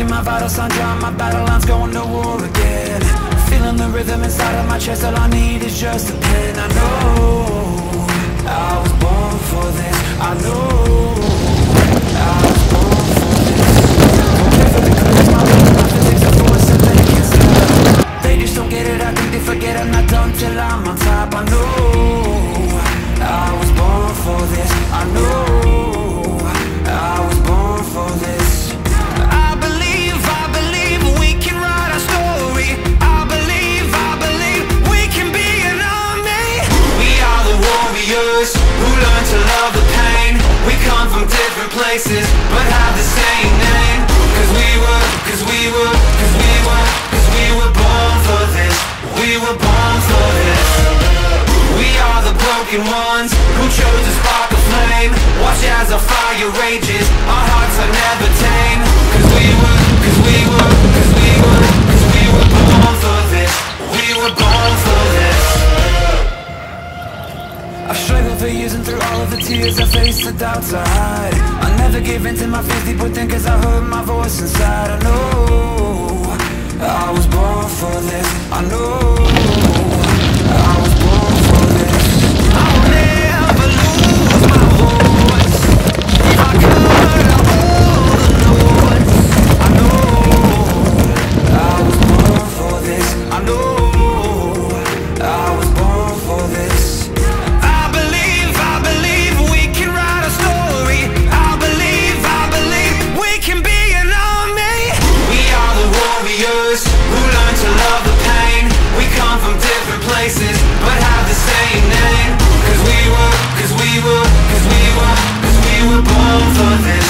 Checking my vital signs, drawing my battle lines, going to war again. Feeling the rhythm inside of my chest, all I need is just a pen. I know I was born for this, I know I was born for this. They don't get it, I think they forget I'm not done till I'm on top. I know warriors who learn to love the pain We come from different places but have the same name. Cause we were, cause we were, cause we were, cause we were born for this. We were born for this. We are the broken ones who chose to spark a flame. Watch as our fire rages, our hearts are never struggled years and through all of the tears I faced the doubts I hide. I never gave in to my fears deep within cause I heard my voice inside. I know I was born for this. I know different places but have the same name. Cause we were, cause we were, cause we were, cause we were born for this